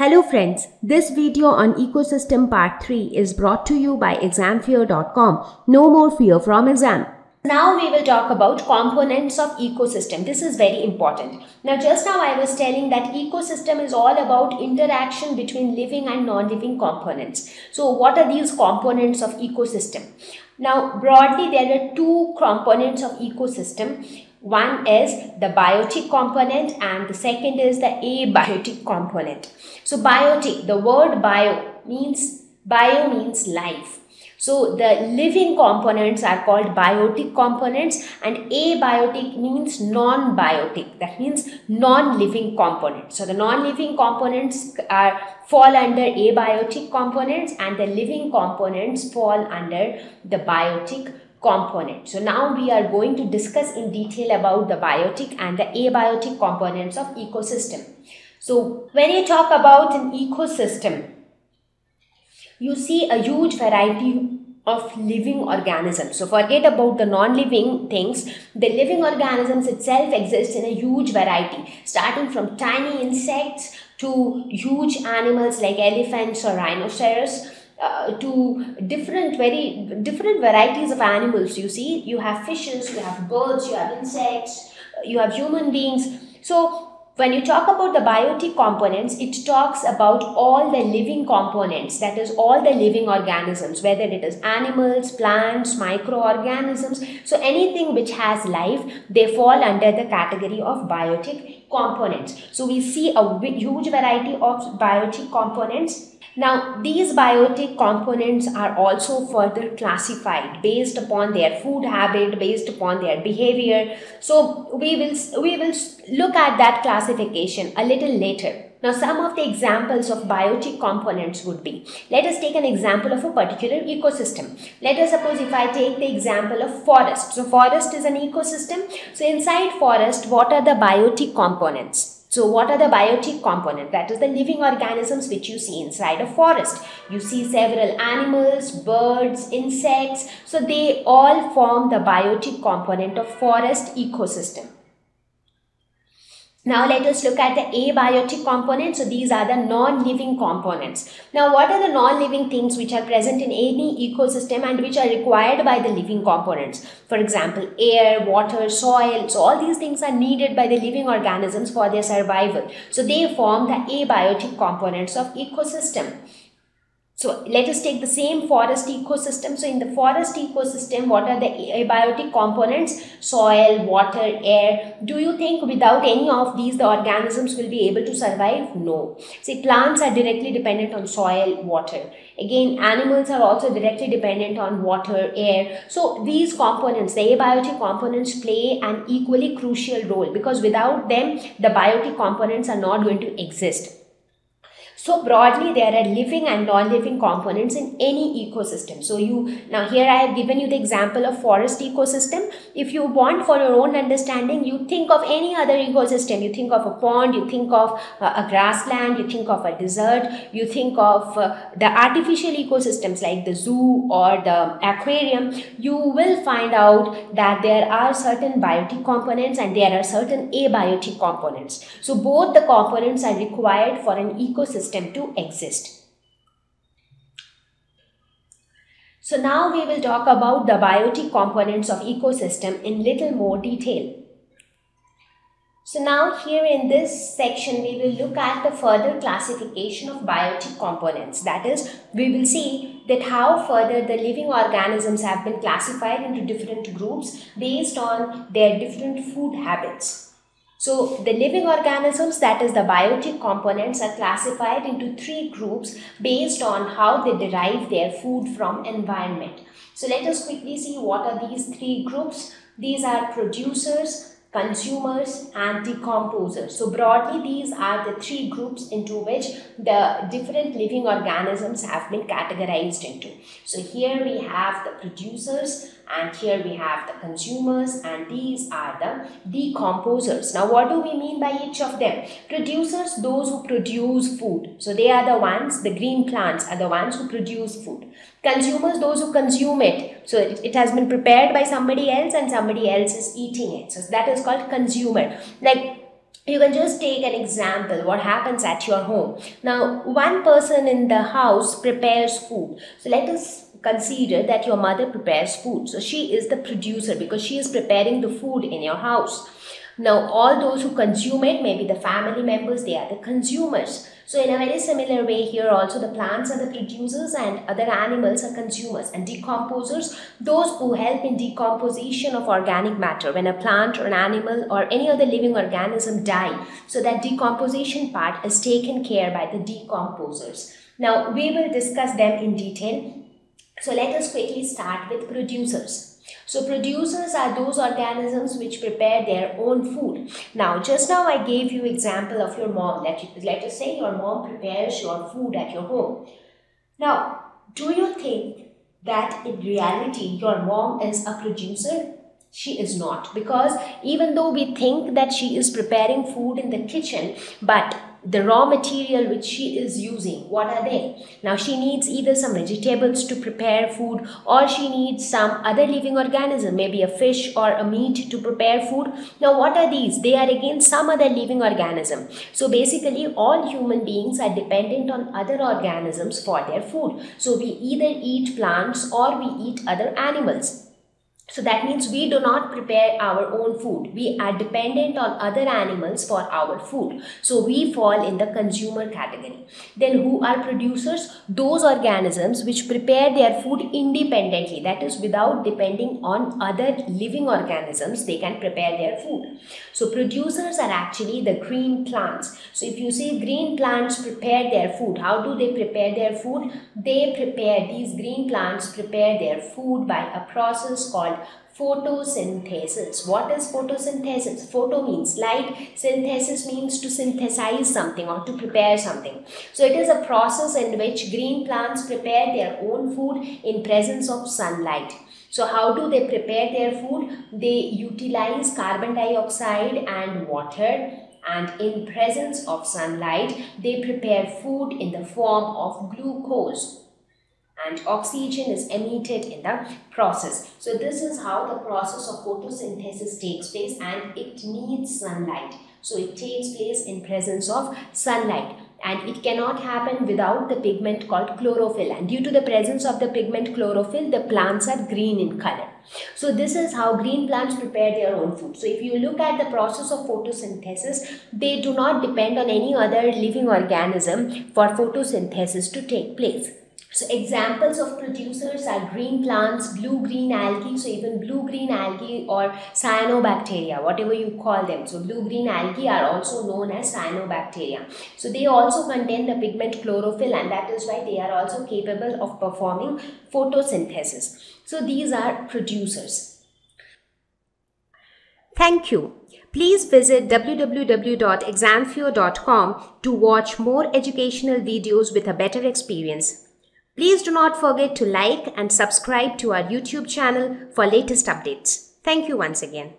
Hello friends, this video on ecosystem part 3 is brought to you by examfear.com. No more fear from exam. Now we will talk about components of ecosystem. This is very important. Now just now I was telling that ecosystem is all about interaction between living and non-living components. So what are these components of ecosystem? Now broadly there are two components of ecosystem. One is the biotic component and the second is the abiotic component. So biotic, the word bio means, bio means life. So the living components are called biotic components and abiotic means non-biotic. That means non-living components. So the non-living components are fall under abiotic components and the living components fall under the biotic component. So now we are going to discuss in detail about the biotic and the abiotic components of ecosystem. So when you talk about an ecosystem, you see a huge variety of living organisms. So forget about the non-living things. The living organisms itself exist in a huge variety, starting from tiny insects to huge animals like elephants or rhinoceros uh, to different very different varieties of animals you see you have fishes you have birds you have insects you have human beings so when you talk about the biotic components, it talks about all the living components, that is all the living organisms, whether it is animals, plants, microorganisms. So anything which has life, they fall under the category of biotic components. So we see a huge variety of biotic components now, these biotic components are also further classified based upon their food habit, based upon their behavior. So, we will, we will look at that classification a little later. Now, some of the examples of biotic components would be, let us take an example of a particular ecosystem. Let us suppose if I take the example of forest. So, forest is an ecosystem. So, inside forest, what are the biotic components? So what are the biotic component? That is the living organisms which you see inside a forest. You see several animals, birds, insects. So they all form the biotic component of forest ecosystem. Now let us look at the abiotic components. So these are the non-living components. Now what are the non-living things which are present in any ecosystem and which are required by the living components? For example, air, water, soil. So all these things are needed by the living organisms for their survival. So they form the abiotic components of ecosystem. So let us take the same forest ecosystem. So in the forest ecosystem, what are the abiotic components? Soil, water, air. Do you think without any of these, the organisms will be able to survive? No. See, plants are directly dependent on soil, water. Again, animals are also directly dependent on water, air. So these components, the abiotic components play an equally crucial role because without them, the biotic components are not going to exist. So broadly, there are living and non-living components in any ecosystem. So you, now here I have given you the example of forest ecosystem. If you want for your own understanding, you think of any other ecosystem. You think of a pond, you think of uh, a grassland, you think of a desert, you think of uh, the artificial ecosystems like the zoo or the aquarium. You will find out that there are certain biotic components and there are certain abiotic components. So both the components are required for an ecosystem system to exist. So now we will talk about the biotic components of ecosystem in little more detail. So now here in this section we will look at the further classification of biotic components. That is we will see that how further the living organisms have been classified into different groups based on their different food habits. So the living organisms that is the biotic components are classified into three groups based on how they derive their food from environment. So let us quickly see what are these three groups. These are producers, consumers and decomposers. So broadly these are the three groups into which the different living organisms have been categorized into. So here we have the producers and here we have the consumers and these are the decomposers. Now what do we mean by each of them? Producers, those who produce food. So they are the ones, the green plants are the ones who produce food. Consumers, those who consume it. So it, it has been prepared by somebody else and somebody else is eating it. So that is called consumer. Like you can just take an example what happens at your home now one person in the house prepares food so let us consider that your mother prepares food so she is the producer because she is preparing the food in your house now all those who consume it maybe the family members they are the consumers so in a very similar way here also the plants are the producers and other animals are consumers and decomposers those who help in decomposition of organic matter when a plant or an animal or any other living organism die. So that decomposition part is taken care by the decomposers. Now we will discuss them in detail. So let us quickly start with producers. So producers are those organisms which prepare their own food. Now, just now I gave you example of your mom. Let, you, let us say your mom prepares your food at your home. Now, do you think that in reality your mom is a producer? She is not because even though we think that she is preparing food in the kitchen, but the raw material which she is using what are they? Now she needs either some vegetables to prepare food or she needs some other living organism maybe a fish or a meat to prepare food. Now what are these? They are again some other living organism. So basically all human beings are dependent on other organisms for their food. So we either eat plants or we eat other animals so that means we do not prepare our own food. We are dependent on other animals for our food. So we fall in the consumer category. Then who are producers? Those organisms which prepare their food independently. That is without depending on other living organisms. They can prepare their food. So producers are actually the green plants. So if you see green plants prepare their food. How do they prepare their food? They prepare, these green plants prepare their food by a process called photosynthesis. What is photosynthesis? Photo means light, synthesis means to synthesize something or to prepare something. So it is a process in which green plants prepare their own food in presence of sunlight. So how do they prepare their food? They utilize carbon dioxide and water and in presence of sunlight they prepare food in the form of glucose and oxygen is emitted in the process. So this is how the process of photosynthesis takes place and it needs sunlight. So it takes place in presence of sunlight and it cannot happen without the pigment called chlorophyll and due to the presence of the pigment chlorophyll the plants are green in color. So this is how green plants prepare their own food. So if you look at the process of photosynthesis they do not depend on any other living organism for photosynthesis to take place. So examples of producers are green plants, blue-green algae, so even blue-green algae or cyanobacteria, whatever you call them. So blue-green algae are also known as cyanobacteria. So they also contain the pigment chlorophyll and that is why they are also capable of performing photosynthesis. So these are producers. Thank you. Please visit www.examfear.com to watch more educational videos with a better experience. Please do not forget to like and subscribe to our YouTube channel for latest updates. Thank you once again.